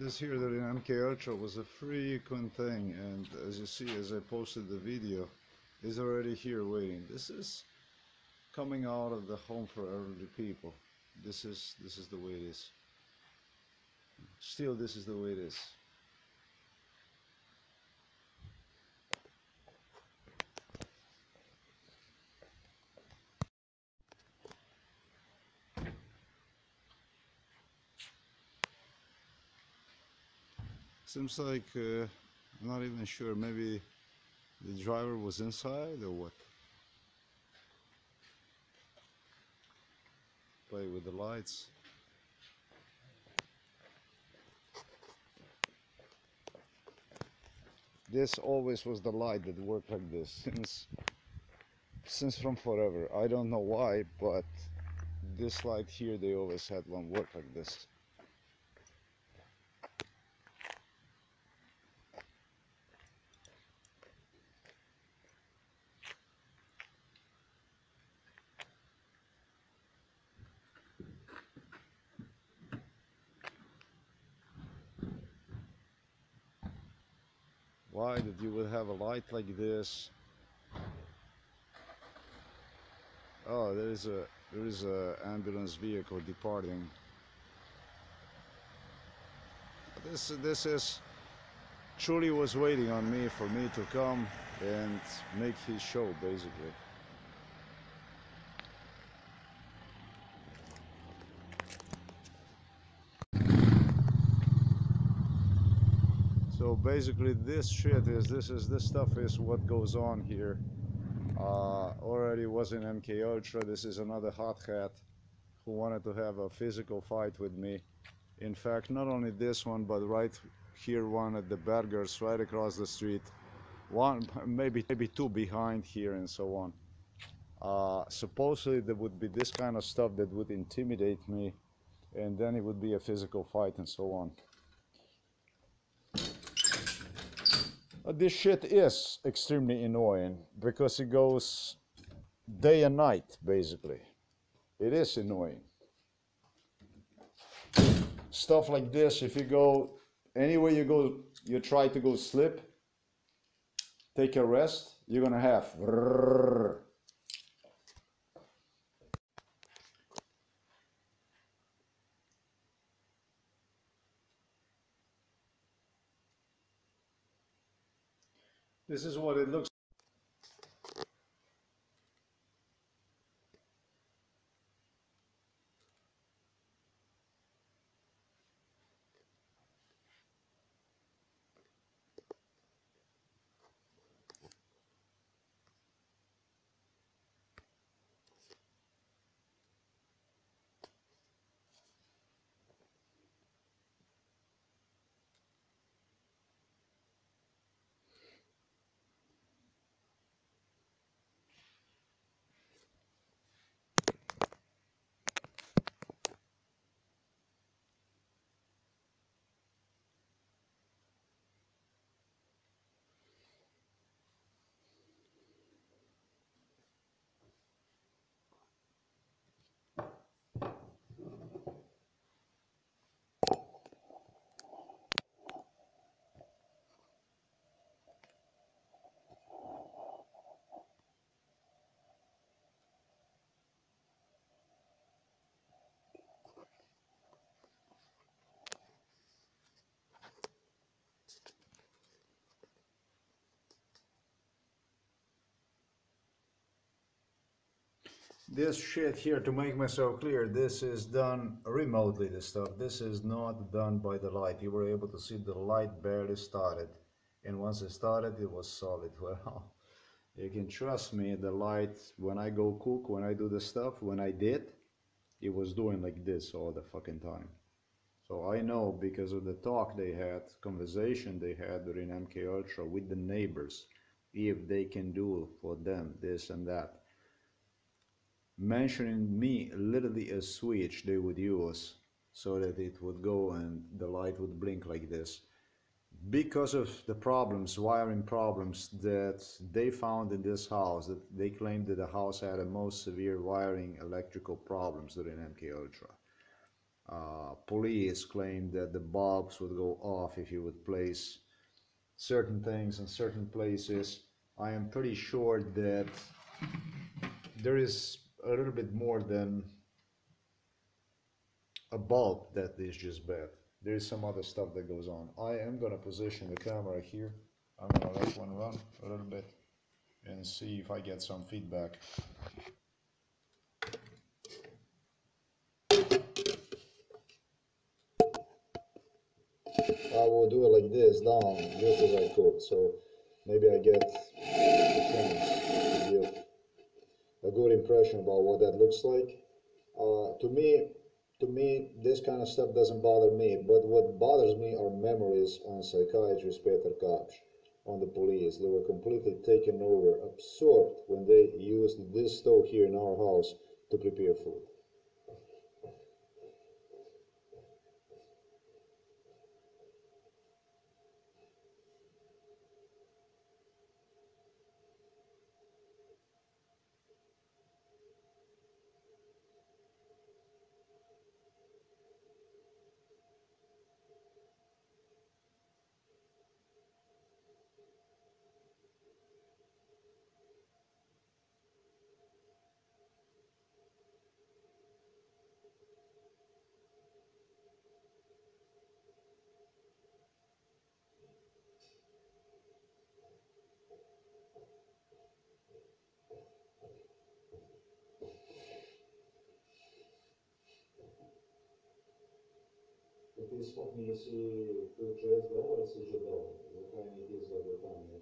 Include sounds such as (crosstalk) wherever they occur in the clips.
this here that in MK Ultra was a frequent thing and as you see as I posted the video is already here waiting. This is coming out of the home for elderly people. This is this is the way it is. Still this is the way it is Seems like uh, I'm not even sure. Maybe the driver was inside or what? Play with the lights. This always was the light that worked like this since since from forever. I don't know why, but this light here they always had one work like this. why that you would have a light like this. Oh there is a there is a ambulance vehicle departing. This this is truly was waiting on me for me to come and make his show basically basically this shit is this is this stuff is what goes on here. Uh, already was in MK Ultra. This is another hot hat who wanted to have a physical fight with me. In fact not only this one but right here one at the Burgers right across the street. One maybe maybe two behind here and so on. Uh, supposedly there would be this kind of stuff that would intimidate me and then it would be a physical fight and so on Uh, this shit is extremely annoying because it goes day and night basically. It is annoying. Stuff like this if you go anywhere you go you try to go slip take a rest you're gonna have This is what it looks this shit here to make myself clear this is done remotely this stuff. This is not done by the light. You were able to see the light barely started. And once it started it was solid. (laughs) Well you can trust me the light when I go cook when I do the stuff when I did it was doing like this all the fucking time. So I know because of the talk they had conversation they had during MK Ultra with the neighbors if they can do for them this and that mentioning me literally a switch they would use so that it would go and the light would blink like this because of the problems wiring problems that they found in this house that they claimed that the house had the most severe wiring electrical problems during MK Ultra uh, police claimed that the bulbs would go off if you would place certain things in certain places. I am pretty sure that there is a little bit more than a bulb that is just bad. There is some other stuff that goes on. I am gonna position the camera here. I'm gonna let one run a little bit and see if I get some feedback. I will do it like this down just as I could so maybe I get a chance to give a good impression about what that looks like. Uh, to me, to me, this kind of stuff doesn't bother me, but what bothers me are memories on psychiatrist Peter Kapsch, on the police. They were completely taken over, absorbed when they used this stove here in our house to prepare food. Якийсь місії ЧС доводиться вже довго, звичайно, якісь запитання.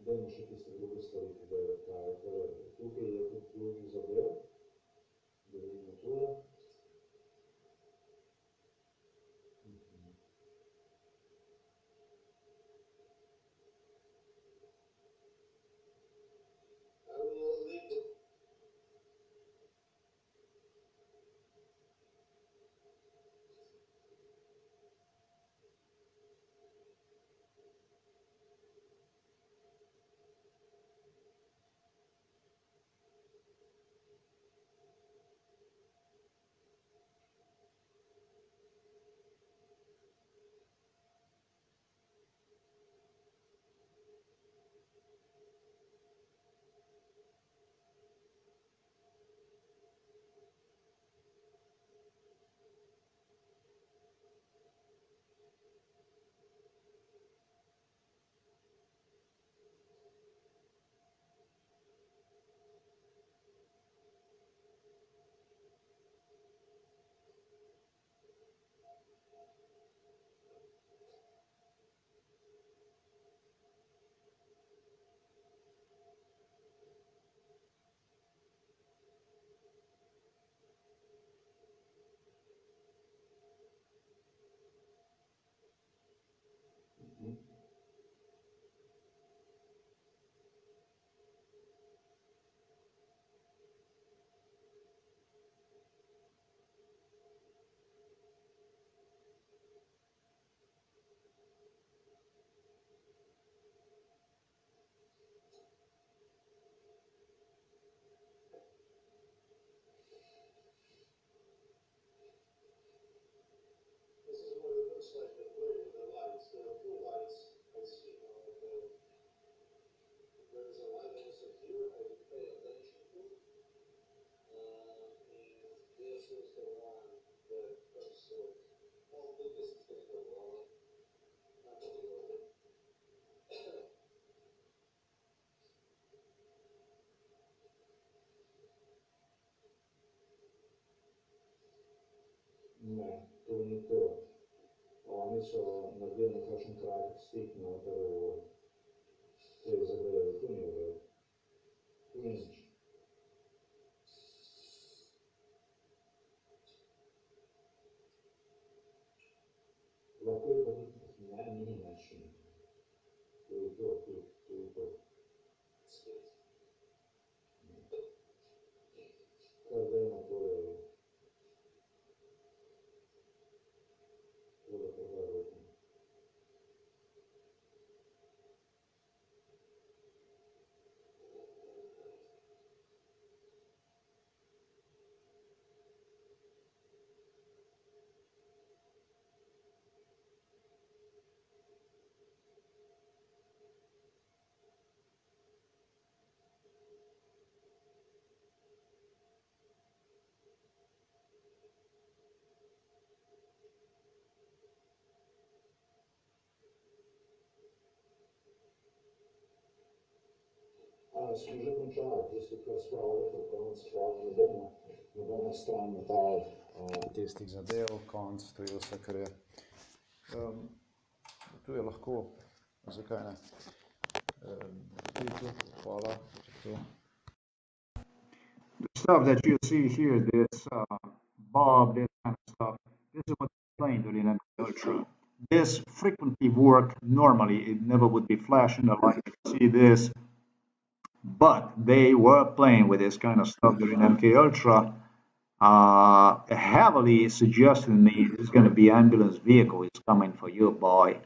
Де ми ще після виставити ДВК, тут є тут люди забив, тура. I що на винних рахунках всіх на дорогу. She living žal, tisti, ki je svojo leto konc svoje nobene, nobene metal zadev, konc vse, kar je. Tu je lahko, zakaj ne, tu, hvala. Tu. The stuff that you see here, this uh, bob, this kind of stuff, this is what's explained during agriculture. This frequently work normally, it never would be flashing the light. You see this but they were playing with this kind of stuff during MK Ultra. Uh, heavily suggesting me is going to be ambulance vehicle is coming for you, boy.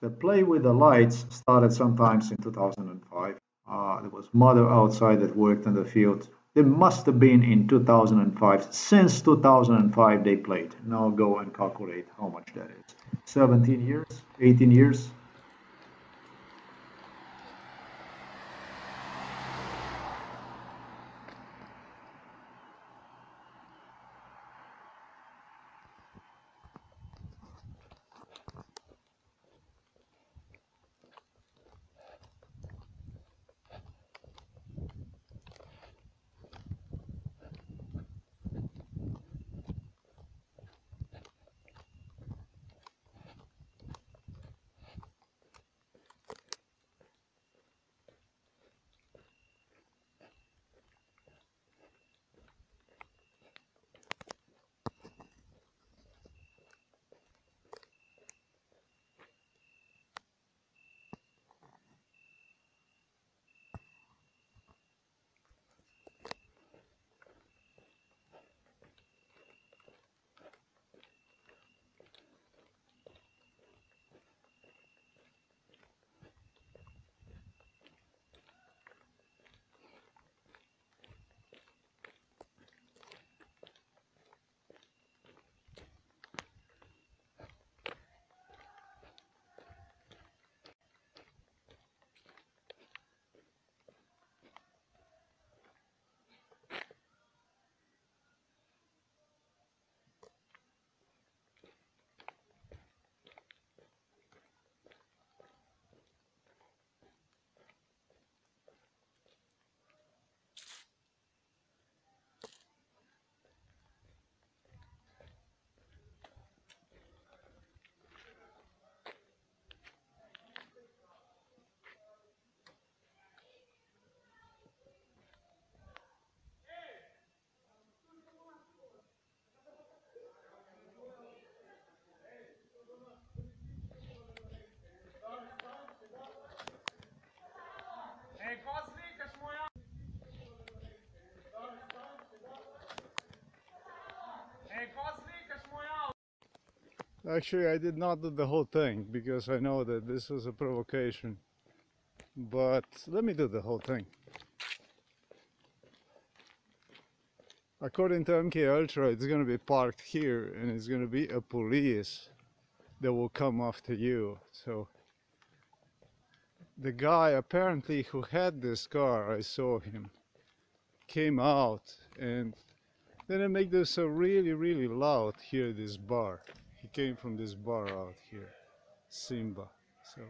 The play with the lights started sometimes in 2005. Uh, there was mother outside that worked in the field. They must have been in 2005. Since 2005 they played. Now go and calculate how much that is. 17 years, 18 years. Actually, I did not do the whole thing because I know that this was a provocation. But let me do the whole thing. According to MK Ultra, it's gonna be parked here and it's gonna be a police that will come after you. So the guy apparently who had this car, I saw him, came out and then it made this so really, really loud here, this bar. He came from this bar out here, Simba. So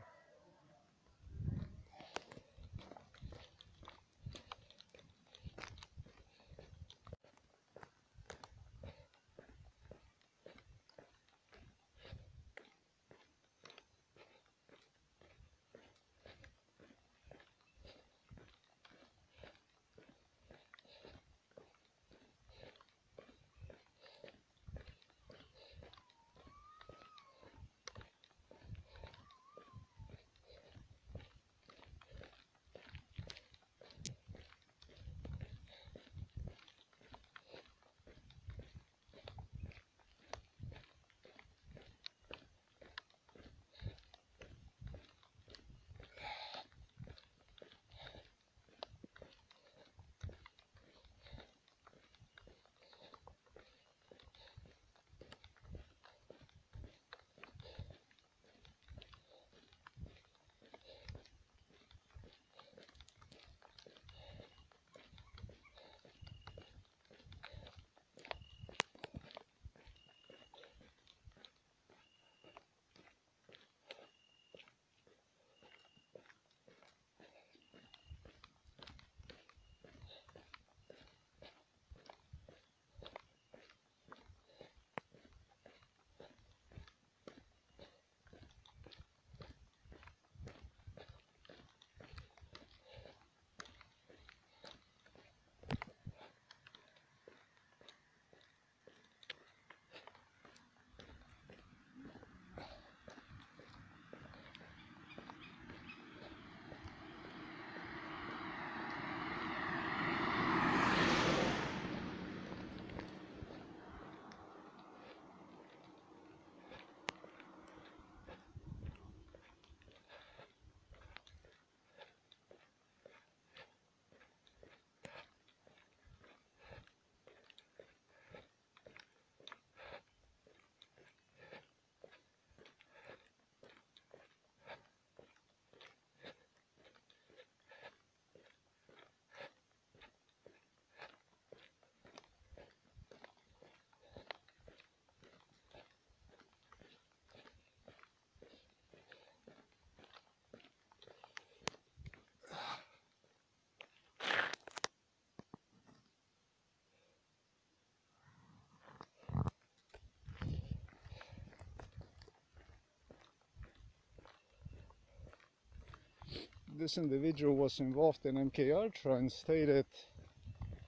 this individual was involved in MK Ultra and stated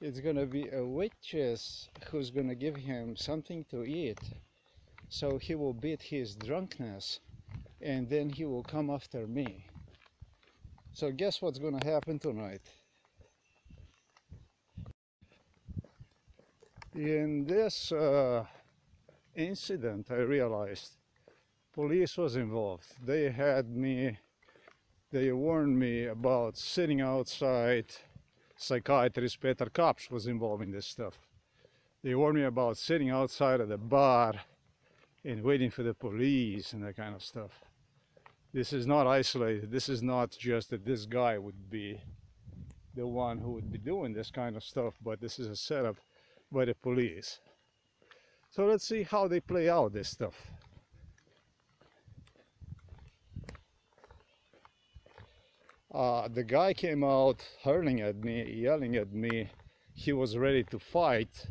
it's gonna be a waitress who's gonna give him something to eat. So he will beat his drunkenness and then he will come after me. So guess what's gonna happen tonight? In this uh, incident i realized police was involved. They had me they warned me about sitting outside psychiatrist Peter Kops was involved in this stuff. They warned me about sitting outside of the bar and waiting for the police and that kind of stuff. This is not isolated. This is not just that this guy would be the one who would be doing this kind of stuff, but this is a setup by the police. So let's see how they play out this stuff. Uh, the guy came out hurling at me, yelling at me. He was ready to fight,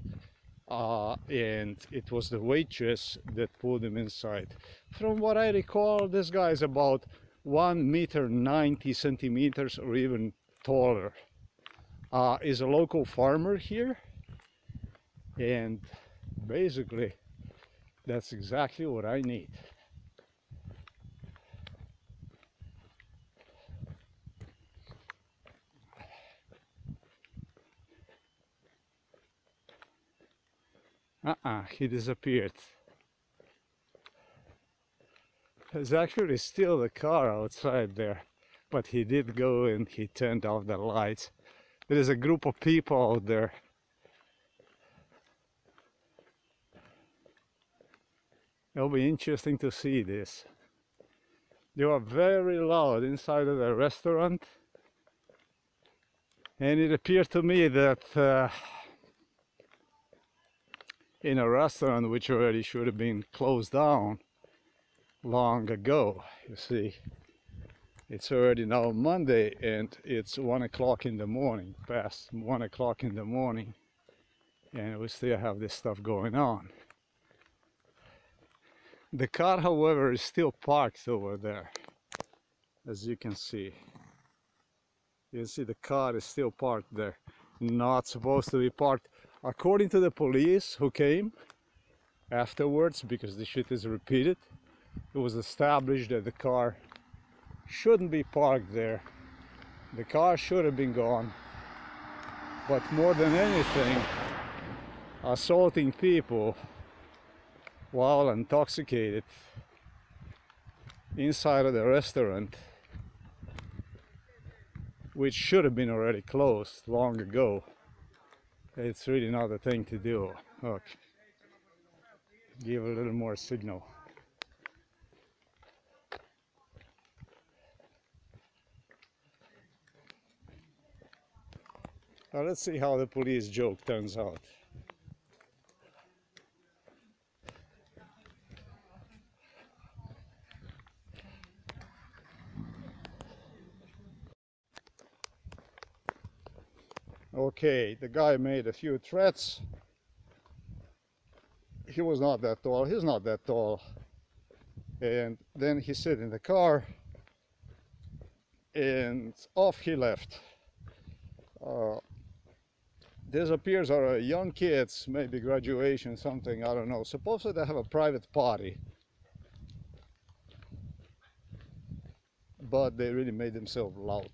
uh, and it was the waitress that pulled him inside. From what I recall, this guy is about one meter 90 centimeters or even taller. Uh, is a local farmer here, and basically, that's exactly what I need. Uh-uh, he disappeared. There's actually still the car outside there, but he did go and he turned off the lights. There is a group of people out there. It'll be interesting to see this. They were very loud inside of the restaurant, and it appeared to me that uh, in a restaurant which already should have been closed down long ago. You see, it's already now Monday and it's one o'clock in the morning, past one o'clock in the morning, and we still have this stuff going on. The car, however, is still parked over there, as you can see. You see the car is still parked there, not supposed to be parked according to the police who came afterwards, because the shit is repeated, it was established that the car shouldn't be parked there. The car should have been gone. But more than anything, assaulting people while intoxicated inside of the restaurant, which should have been already closed long ago it's really not a thing to do. Look, give a little more signal. Now let's see how the police joke turns out. Okay, the guy made a few threats. He was not that tall, he's not that tall. And then he sat in the car and off he left. Uh, this appears are young kids, maybe graduation, something, I don't know. Supposedly they have a private party. But they really made themselves loud.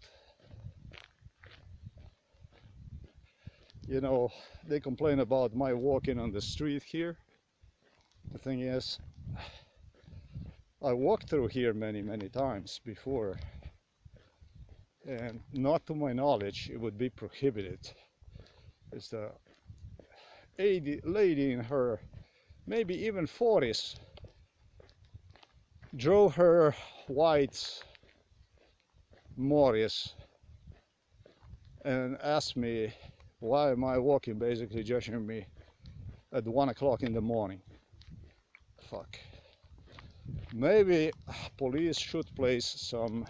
You know, they complain about my walking on the street here. The thing is, I walked through here many, many times before, and not to my knowledge, it would be prohibited. It's the lady in her, maybe even 40s, drove her white Morris and asked me why am I walking basically judging me at one o'clock in the morning? Fuck. Maybe police should place some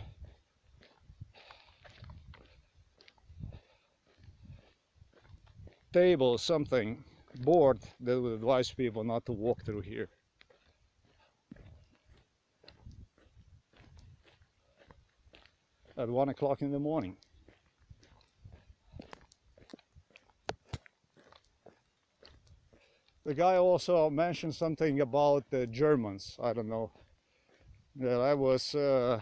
table something board that would advise people not to walk through here. At one o'clock in the morning. The guy also mentioned something about the Germans. I don't know that I was uh,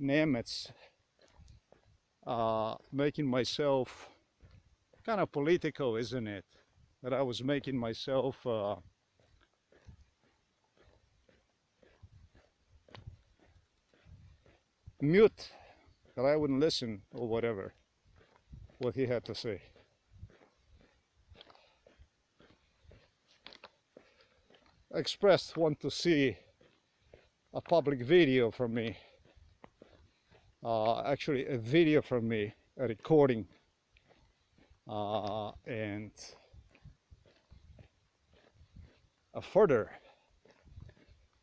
Nemetz, uh, making myself kind of political, isn't it? That I was making myself uh, mute, that I wouldn't listen or whatever, what he had to say. Expressed want to see a public video from me. Uh, actually, a video from me, a recording, uh, and a further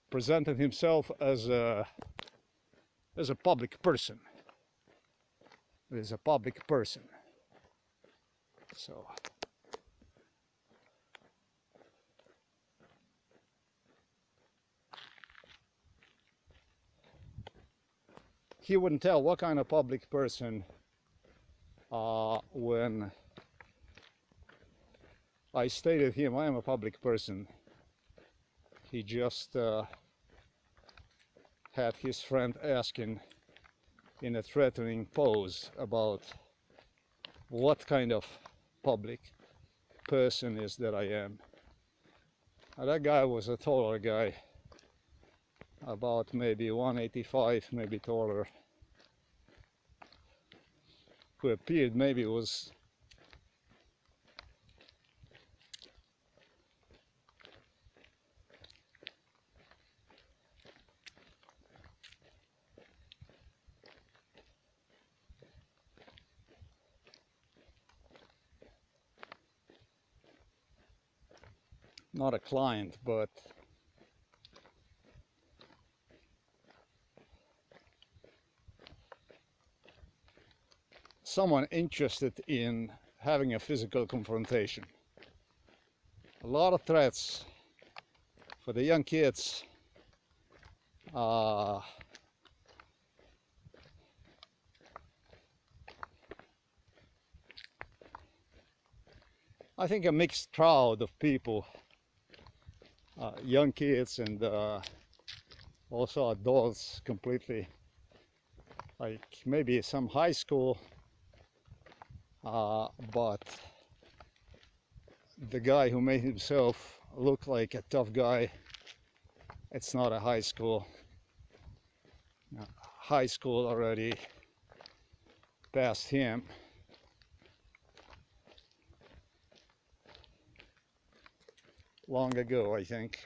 presented himself as a as a public person. As a public person. So. He wouldn't tell what kind of public person uh, when I stated him I am a public person. He just uh, had his friend asking in a threatening pose about what kind of public person is that I am. And that guy was a taller guy, about maybe 185, maybe taller, who appeared maybe was not a client, but someone interested in having a physical confrontation. A lot of threats for the young kids. Uh, I think a mixed crowd of people uh, young kids and uh, also adults completely like maybe some high school uh, but the guy who made himself look like a tough guy it's not a high school. Uh, high school already passed him. Long ago I think